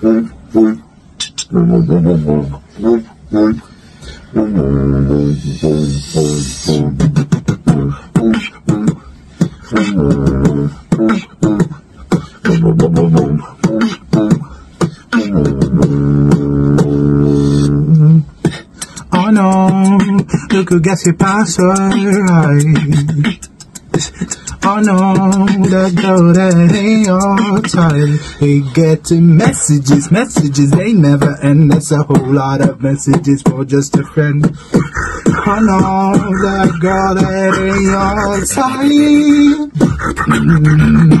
Mm-hmm. Oh non, le gars c'est pas right. Oh no, that girl that ain't all tight. They getting messages, messages they never end. That's a whole lot of messages for just a friend. Oh no, that girl that ain't all tight.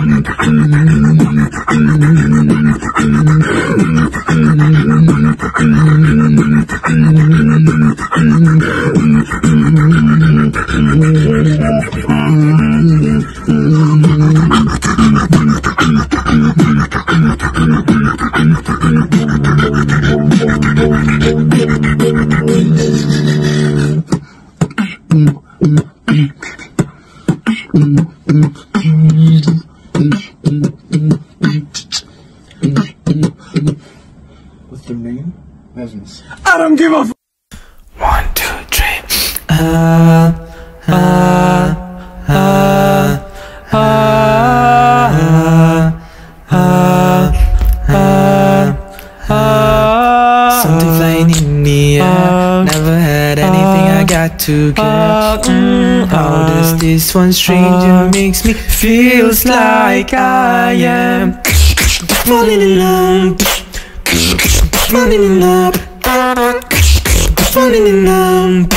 What's their name? Mesmus. I don't give a To give. Mm, how does this one stranger makes me feels like I am falling in love, falling in love. Falling in love,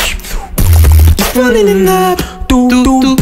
falling in love. Do do do.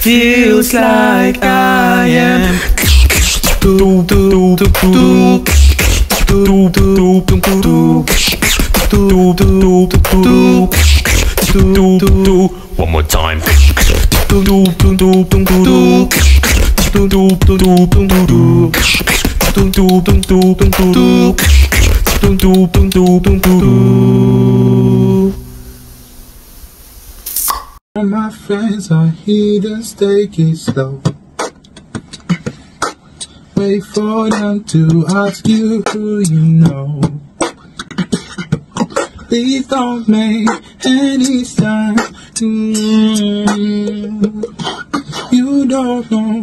Feels like I am. Do do do do do. Do do do do do. Do do do do do. Do do do. One more time. Do do do do do do. Do do do do do do. All my friends are heathens, take it slow. Wait for them to ask you who you know. Please don't make any sign. Mm. You don't know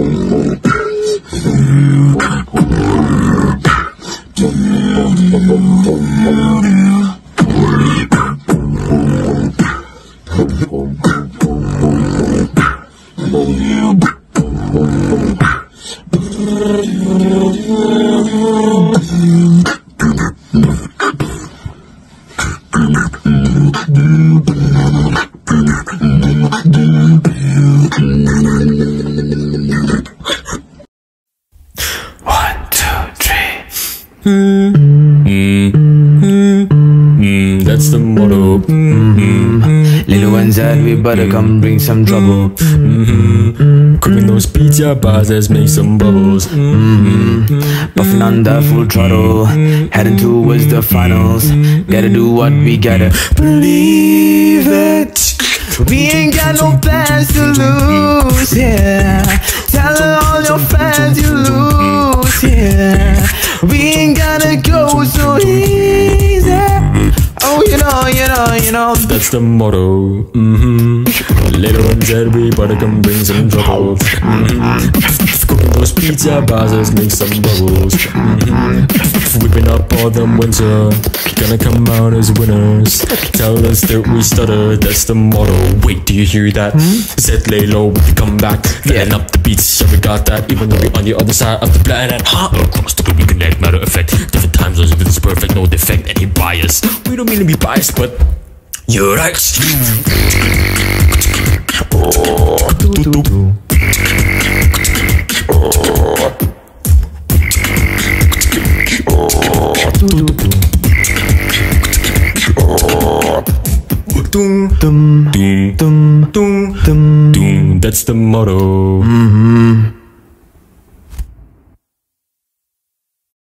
me to One, two, three. Mm, mm. mm. mm. that's the motto. Mm-hmm. Little ones said we better come bring some trouble. Mm-hmm. Cooking those pizza bars, let's make some bubbles. Mm-hmm. Puffing on the full throttle, heading towards the finals. Gotta do what we gotta believe it. We ain't got no plans to lose, yeah. Tell all your friends you lose, yeah. We ain't gotta go so easy. You know, you know, you know. That's the motto. Mm-hmm. Later on, everybody can bring some trouble. Mm-hmm. Cooking those pizza bars, make some bubbles. Mm-hmm. Whipping up all them winter. Gonna come out as winners. Tell us that we stutter. That's the motto. Wait, do you hear that? Set LaeLow, we come back. Filling up the beats, yeah, we got that. Even though we're on the other side of the planet. Huh? Across the globe, we connect. Matter of fact, different time zones, it's perfect, no defect, any bias. We don't mean to be biased, but you're right. That's the motto.